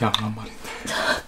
양한 마리인데.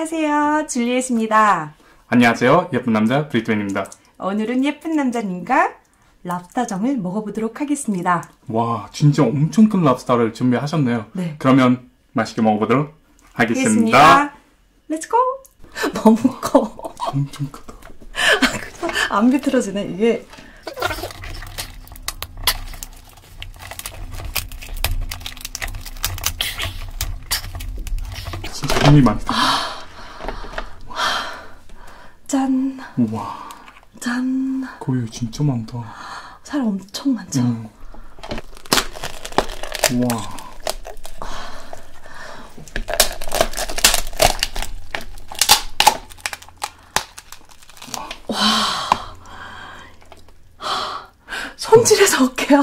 안녕하세요. 줄리엣입니다. 안녕하세요. 예쁜 남자 브리트맨입니다. 오늘은 예쁜 남자님과 랍스타장을 먹어보도록 하겠습니다. 와, 진짜 엄청 큰 랍스타를 준비하셨네요. 네. 그러면 맛있게 먹어보도록 하겠습니다. 하겠습니다. Let's go! 너무 커. 엄청 크다. 안 비틀어지네, 이게. 진짜 힘이 많다. 짠, 우와, 짠. 고유 진짜 많다. 살 엄청 많죠? 음. 우와. 손질해서 올게요.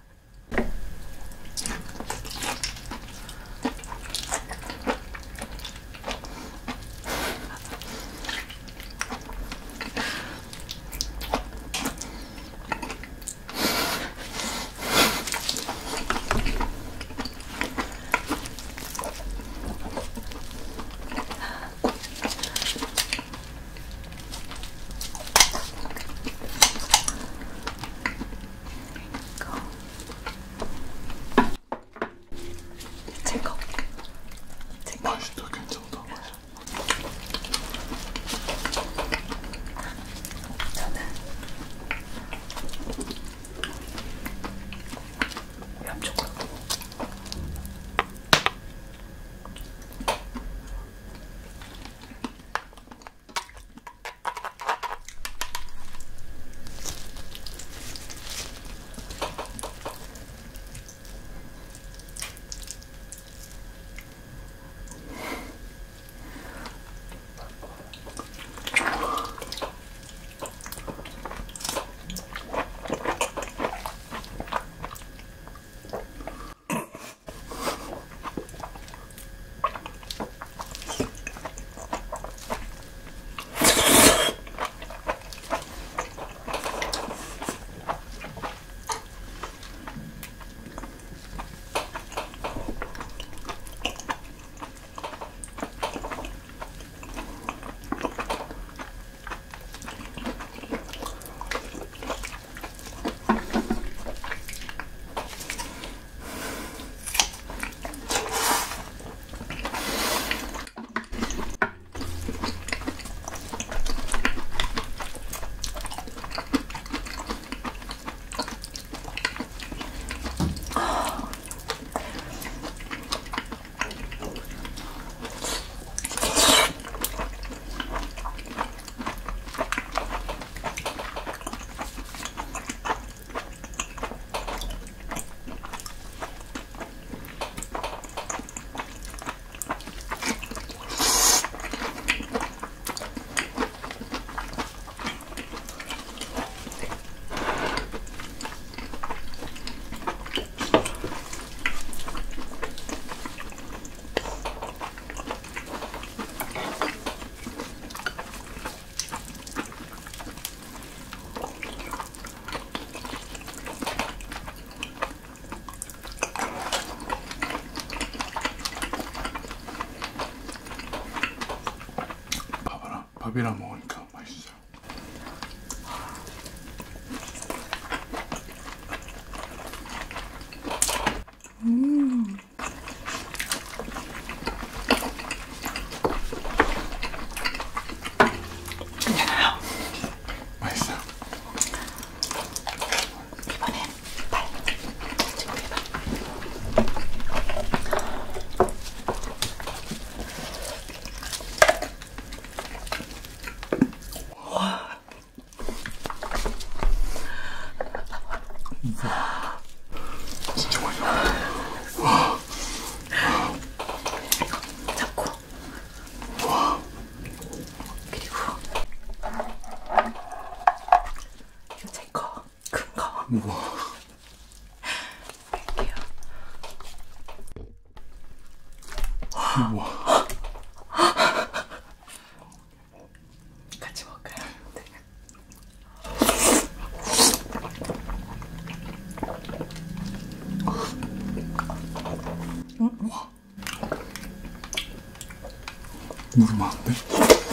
Başladık. 밥이랑 먹으니까 맛있어요. 괜찮아요. 맛있어요. 이번엔 발. 지금 해봐. 진짜 맛있어. 잡고. 그리고 이거 제 거, 큰 거. 우와. 뺄게요. 우와. 같이 먹을까요? 네. 물 많은데? 좀 느낌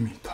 이다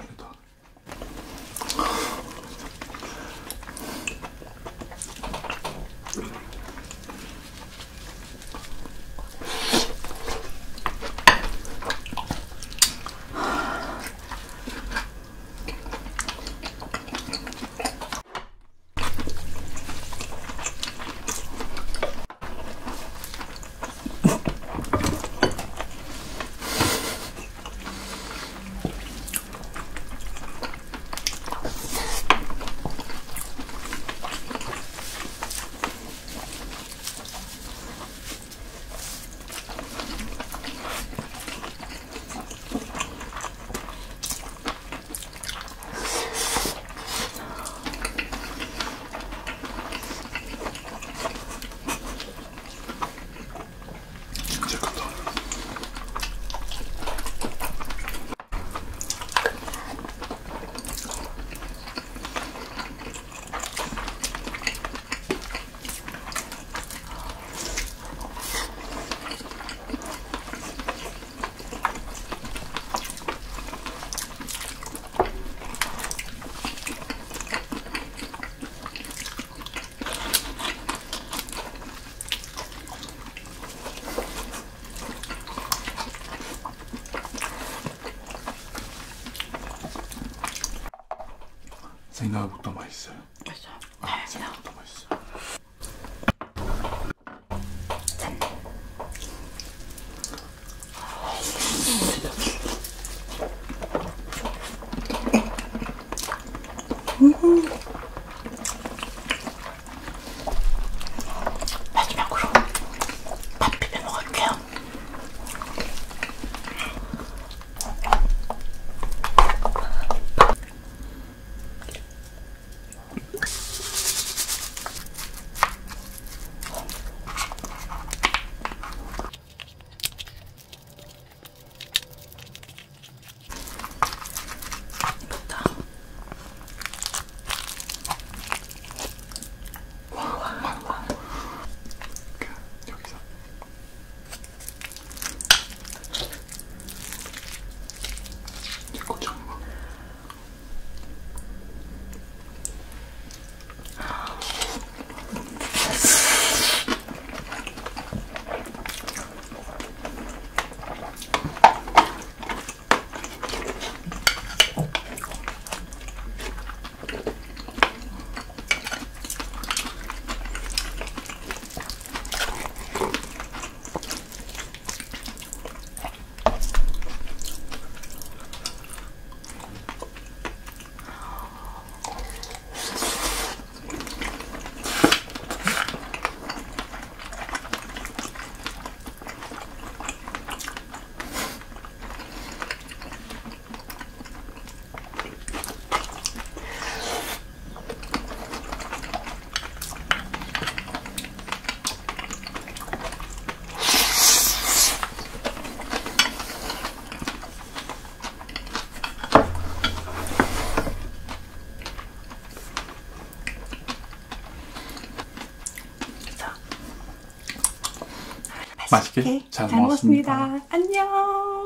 맛있어요. 그래서 아, 생각보다 맛있어. 마지 맛있게 잘 먹었습니다. 안녕.